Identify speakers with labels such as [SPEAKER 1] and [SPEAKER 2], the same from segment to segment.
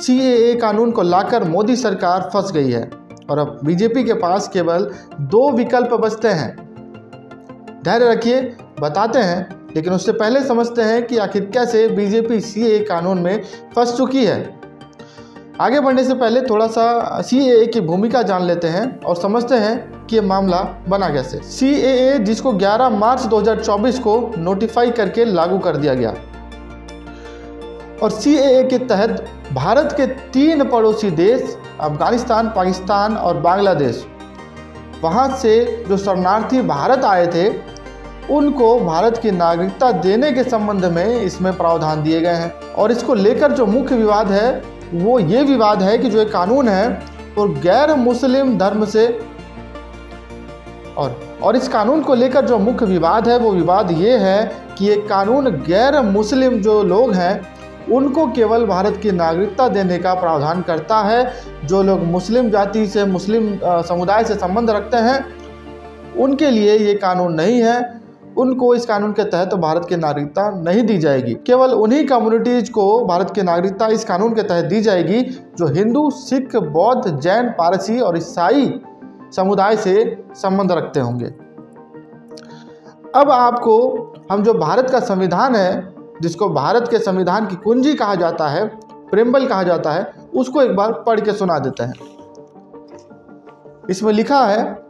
[SPEAKER 1] CAA कानून को लाकर मोदी सरकार फंस गई है और अब बीजेपी के पास केवल दो विकल्प बचते हैं। धैर्य रखिए, बताते हैं, लेकिन उससे पहले समझते हैं कि आखिर कैसे बीजेपी सी कानून में फंस चुकी है। आगे बढ़ने से पहले थोड़ा सा सीएए की भूमिका जान लेते हैं और समझते हैं कि ये मामला बना कैसे। सीएए जिसको 11 मार्च 2024 को नोटिफाई करके लागू कर दिया गया। और सी के तहत भारत के तीन पड़ोसी देश, अफ़गानिस्तान, पाकिस्तान और बांग्लादेश। वहाँ से जो शरणार्थी भारत आए थे, उनको भारत की नागरिकता देने के संबंध में इसमें प्रावधान दिए गए हैं। और इसको लेकर जो मुख्य विवाद है, वो ये विवाद है कि जो एक कानून है, वो गैर मुस्लिम धर्म से और और इस कानून को लेकर जो मुख्य विवाद है, वो विवाद ये है कि ये कानून गैर मुस्लिम जो लोग हैं उनको केवल भारत की नागरिकता देने का प्रावधान करता है। जो लोग मुस्लिम जाति से, मुस्लिम समुदाय से संबंध रखते हैं, उनके लिए ये कानून नहीं है। उनको इस कानून के तहत भारत की नागरिकता नहीं दी जाएगी। केवल उन्हीं कम्युनिटीज को भारत की नागरिकता इस कानून के तहत दी जाएगी, जो हिंदू, सिख, बौद्ध, जैन, पारसी और ईसाई समुदाय से संबंध रखते होंगे। अब आपको, हम जो भारत का संविधान है जिसको भारत के संविधान की कुंजी कहा जाता है, प्रेम्बल कहा जाता है, उसको एक बार पढ़ के सुना देते हैं। इसमें लिखा है,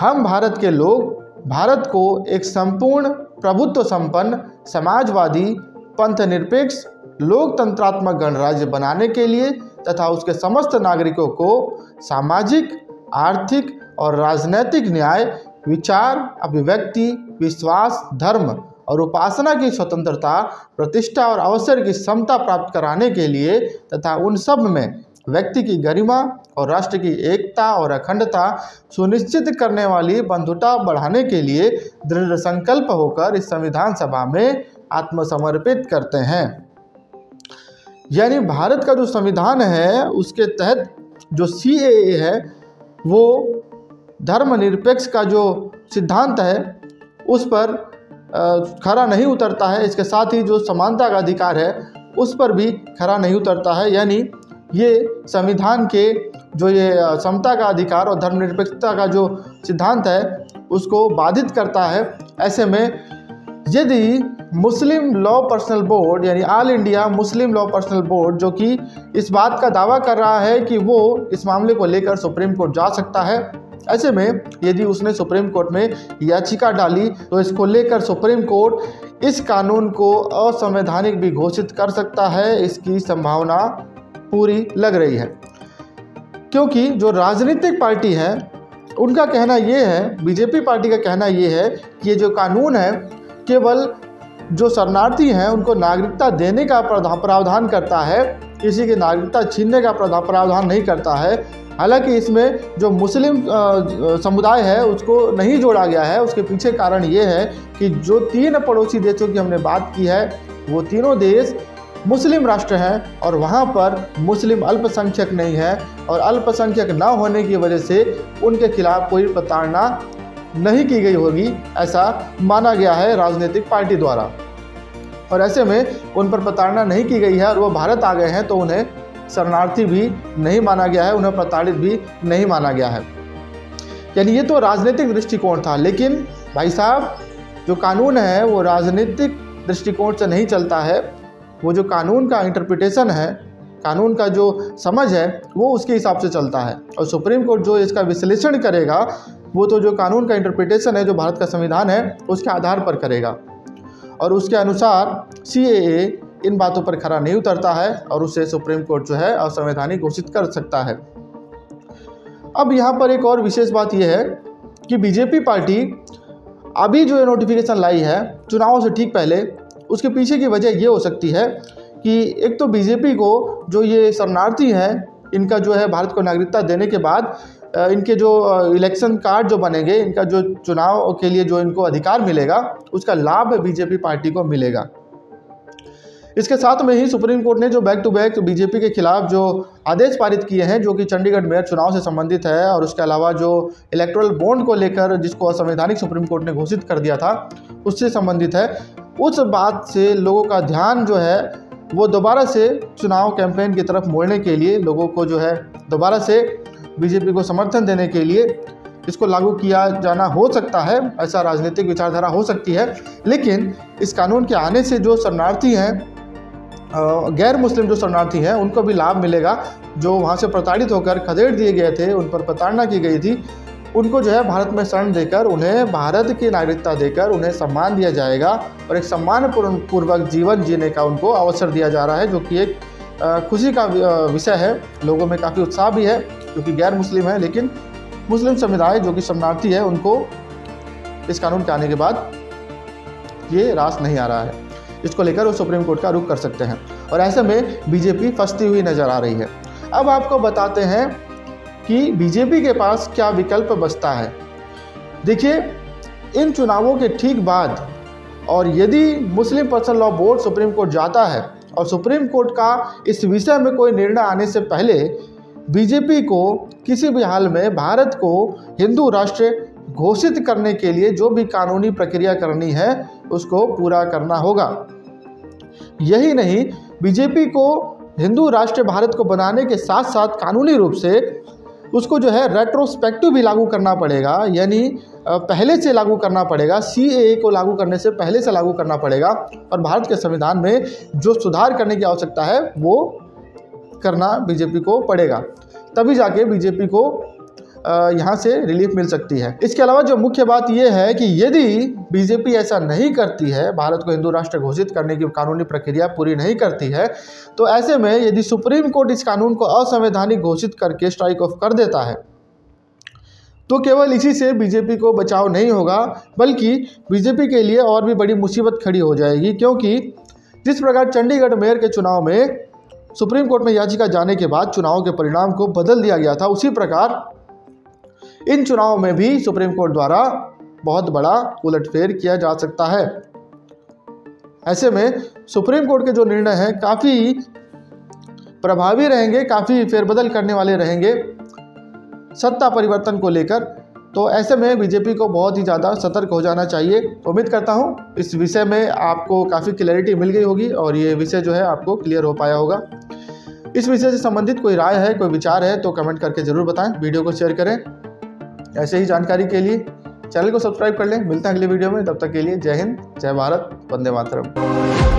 [SPEAKER 1] हम भारत के लोग, भारत को एक संपूर्ण, प्रभुत्व संपन्न, समाजवादी पंथ निरपेक्ष लोकतंत्रात्मक गणराज्य बनाने के लिए तथा उसके समस्त नागरिकों को सामाजिक, आर्थिक और राजनैतिक न्याय, विचार, अभिव्यक्ति, विश्वास, धर्म और उपासना की स्वतंत्रता, प्रतिष्ठा और अवसर की क्षमता प्राप्त कराने के लिए तथा उन सब में व्यक्ति की गरिमा और राष्ट्र की एकता और अखंडता सुनिश्चित करने वाली बंधुता बढ़ाने के लिए दृढ़ संकल्प होकर इस संविधान सभा में आत्मसमर्पित करते हैं। यानी भारत का जो संविधान है, उसके तहत जो CAA है, वो धर्मनिरपेक्ष का जो सिद्धांत है, उस पर खरा नहीं उतरता है। इसके साथ ही जो समानता का अधिकार है, उस पर भी खरा नहीं उतरता है। यानी ये संविधान के जो ये समता का अधिकार और धर्मनिरपेक्षता का जो सिद्धांत है, उसको बाधित करता है। ऐसे में यदि मुस्लिम लॉ पर्सनल बोर्ड, यानी all India Muslim law personal board, जो कि इस बात का दावा कर रहा है कि वो इस मामले को लेकर सुप्रीम कोर्ट जा सकता है ऐसे में यदि उसने सुप्रीम कोर्ट में याचिका डाली तो इसको लेकर सुप्रीम कोर्ट इस कानून को असंवैधानिक भी घोषित कर सकता है, इसकी संभावना पूरी लग रही है। क्योंकि जो राजनीतिक पार्टी है, उनका कहना ये है, बीजेपी पार्टी का कहना ये है कि ये जो कानून है, केवल जो शरणार्थी हैं, उनको नागरिकता देने का प्रावधान करता है, किसी की नागरिकता छीनने का प्रावधान नहीं करता है हालाँकि इसमें जो मुस्लिम समुदाय है, उसको नहीं जोड़ा गया है। उसके पीछे कारण ये है कि जो तीन पड़ोसी देशों की हमने बात की है, वो तीनों देश मुस्लिम राष्ट्र हैं और वहाँ पर मुस्लिम अल्पसंख्यक नहीं है और अल्पसंख्यक न होने की वजह से उनके खिलाफ कोई प्रताड़ना नहीं की गई होगी, ऐसा माना गया है राजनीतिक पार्टी द्वारा। और ऐसे में उन पर प्रताड़ना नहीं की गई है और वो भारत आ गए हैं तो उन्हें शरणार्थी भी नहीं माना गया है, उन्हें प्रताड़ित भी नहीं माना गया है। यानी ये तो राजनीतिक दृष्टिकोण था, लेकिन भाई साहब, जो कानून है, वो राजनीतिक दृष्टिकोण से नहीं चलता है। वो जो कानून का इंटरप्रिटेशन है, कानून का जो समझ है, वो उसके हिसाब से चलता है। और सुप्रीम कोर्ट जो इसका विश्लेषण करेगा, वो तो जो कानून का इंटरप्रिटेशन है, जो भारत का संविधान है, उसके आधार पर करेगा। और उसके अनुसार CAA इन बातों पर खरा नहीं उतरता है और उसे सुप्रीम कोर्ट जो है असंवैधानिक घोषित कर सकता है। अब यहाँ पर एक और विशेष बात यह है कि बीजेपी पार्टी अभी जो ये नोटिफिकेशन लाई है, चुनावों से ठीक पहले, उसके पीछे की वजह ये हो सकती है कि एक तो बीजेपी को जो ये शरणार्थी हैं, इनका जो है भारत को नागरिकता देने के बाद इनके जो इलेक्शन कार्ड जो बनेंगे, इनका जो चुनाव के लिए जो इनको अधिकार मिलेगा, उसका लाभ बीजेपी पार्टी को मिलेगा। इसके साथ में ही सुप्रीम कोर्ट ने जो बैक टू बैक बीजेपी के खिलाफ जो आदेश पारित किए हैं, जो कि चंडीगढ़ मेयर चुनाव से संबंधित है, और उसके अलावा जो इलेक्ट्रल बॉन्ड को लेकर जिसको असंवैधानिक सुप्रीम कोर्ट ने घोषित कर दिया था, उससे संबंधित है। उस बात से लोगों का ध्यान जो है, वो दोबारा से चुनाव कैंपेन की तरफ़ मोड़ने के लिए, लोगों को जो है, दोबारा से बीजेपी को समर्थन देने के लिए इसको लागू किया जाना हो सकता है, ऐसा राजनीतिक विचारधारा हो सकती है। लेकिन इस कानून के आने से जो शरणार्थी हैं गैर मुस्लिम जो शरणार्थी हैं, उनको भी लाभ मिलेगा। जो वहाँ से प्रताड़ित होकर खदेड़ दिए गए थे, उन पर प्रताड़ना की गई थी, उनको जो है भारत में शरण देकर, उन्हें भारत की नागरिकता देकर उन्हें सम्मान दिया जाएगा और एक सम्मान पूर्वक जीवन जीने का उनको अवसर दिया जा रहा है, जो कि एक खुशी का विषय है। लोगों में काफ़ी उत्साह भी है क्योंकि गैर मुस्लिम है, लेकिन मुस्लिम समुदाय जो कि शरणार्थी है, उनको इस कानून के आने के बाद ये रास नहीं आ रहा है। इसको लेकर वो सुप्रीम कोर्ट का रुख कर सकते हैं। और ऐसे में बीजेपी फंसती हुई नज़र आ रही है। अब आपको बताते हैं कि बीजेपी के पास क्या विकल्प बचता है। देखिए, इन चुनावों के ठीक बाद और यदि Muslim personal law board Supreme Court जाता है और सुप्रीम कोर्ट का इस विषय में कोई निर्णय आने से पहले बीजेपी को किसी भी हाल में भारत को हिंदू राष्ट्र घोषित करने के लिए जो भी कानूनी प्रक्रिया करनी है उसको पूरा करना होगा। यही नहीं बीजेपी को हिंदू राष्ट्र भारत को बनाने के साथ साथ कानूनी रूप से उसको जो है रेट्रोस्पेक्टिव भी लागू करना पड़ेगा, यानी पहले से लागू करना पड़ेगा सीएए को लागू करने से पहले से लागू करना पड़ेगा और भारत के संविधान में जो सुधार करने की आवश्यकता है, वो करना बीजेपी को पड़ेगा। तभी जाके बीजेपी को यहाँ से रिलीफ मिल सकती है। इसके अलावा जो मुख्य बात यह है कि यदि बीजेपी ऐसा नहीं करती है, भारत को हिंदू राष्ट्र घोषित करने की कानूनी प्रक्रिया पूरी नहीं करती है तो ऐसे में यदि सुप्रीम कोर्ट इस कानून को असंवैधानिक घोषित करके स्ट्राइक ऑफ़ कर देता है तो केवल इसी से बीजेपी को बचाव नहीं होगा, बल्कि बीजेपी के लिए और भी बड़ी मुसीबत खड़ी हो जाएगी, क्योंकि जिस प्रकार चंडीगढ़ मेयर के चुनाव में सुप्रीम कोर्ट में याचिका जाने के बाद चुनाव के परिणाम को बदल दिया गया था, उसी प्रकार इन चुनाव में भी सुप्रीम कोर्ट द्वारा बहुत बड़ा उलटफेर किया जा सकता है। ऐसे में सुप्रीम कोर्ट के जो निर्णय हैं, काफ़ी प्रभावी रहेंगे, काफ़ी फेरबदल करने वाले रहेंगे सत्ता परिवर्तन को लेकर। तो ऐसे में बीजेपी को बहुत ही ज़्यादा सतर्क हो जाना चाहिए। उम्मीद करता हूँ इस विषय में आपको काफ़ी क्लैरिटी मिल गई होगी और ये विषय जो है आपको क्लियर हो पाया होगा। इस विषय से संबंधित कोई राय है, कोई विचार है तो कमेंट करके ज़रूर बताएँ। वीडियो को शेयर करें। ऐसे ही जानकारी के लिए चैनल को सब्सक्राइब कर लें। मिलते हैं अगले वीडियो में। तब तक के लिए जय हिंद, जय भारत, वंदे मातरम।